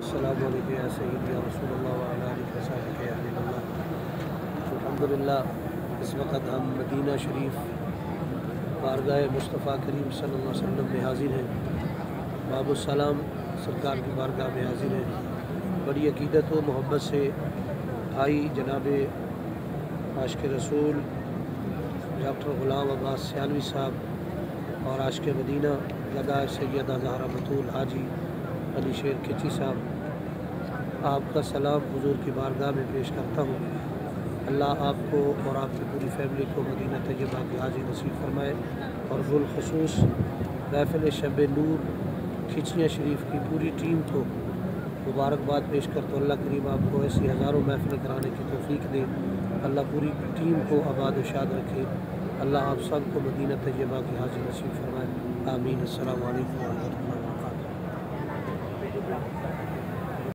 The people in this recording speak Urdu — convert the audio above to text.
السلام علیکم یا سیدی یا رسول اللہ وعلا علیہ وسلم یا اللہ۔ الحمدللہ، اس وقت ہم مدینہ شریف بارگاہ مصطفیٰ کریم صلی اللہ علیہ وسلم میں حاضر ہیں۔ باب السلام سرکار کی بارگاہ میں حاضر ہیں۔ بڑی عقیدت و محبت سے بھائی جناب عاشق رسول ڈاکٹر غلام عباس سیالوی صاحب اور عاشق مدینہ، لگا سیدہ زہرہ بطول حاجی علی شیر کھچی صاحب، آپ کا سلام حضور کی بارگاہ میں پیش کرتا ہوں۔ اللہ آپ کو اور آپ کی پوری فیملی کو مدینہ طیبہ کی حاضر نصیب فرمائے اور بالخصوص محفل شب نور کھچیاں شریف کی پوری ٹیم کو مبارکباد پیش کرتا ہوں اللہ کریم آپ کو ایسی ہزاروں محفلیں کرانے کی توفیق دے۔ اللہ پوری ٹیم کو آباد و شاد رکھے۔ اللہ آپ سب کو مدینہ طیبہ کی حاضر نصیب فرمائے۔ آمین۔ السلام علیکم ورحمۃ اللہ۔